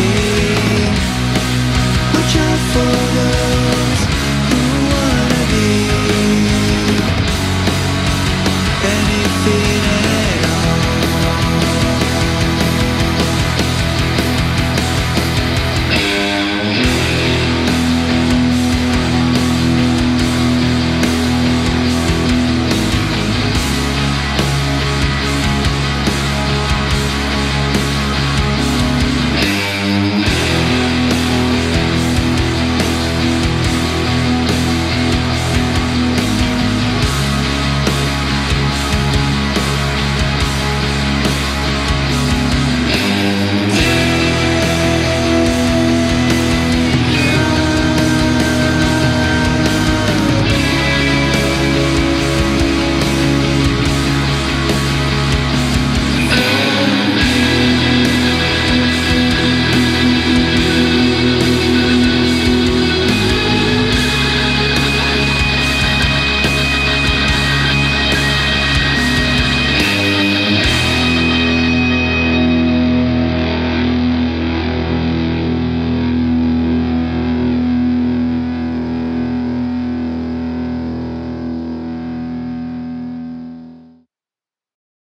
anything